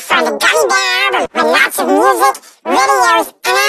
from the Gummy Bear with lots of music, videos, and